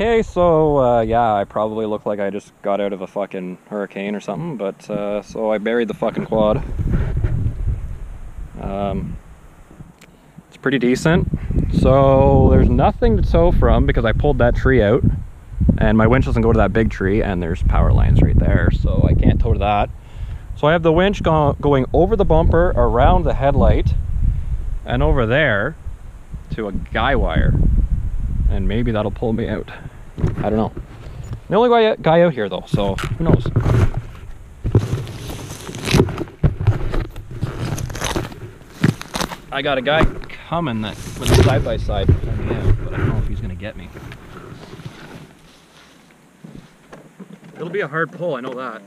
Okay, so uh, yeah, I probably look like I just got out of a fucking hurricane or something, but uh, so I buried the fucking quad. Um, it's pretty decent. So there's nothing to tow from because I pulled that tree out and my winch doesn't go to that big tree and there's power lines right there, so I can't tow to that. So I have the winch go going over the bumper, around the headlight, and over there to a guy wire. And maybe that'll pull me out. I don't know. The only guy, guy out here though, so who knows. I got a guy coming that with a side by side to pull me out, but I don't know if he's gonna get me. It'll be a hard pull, I know that.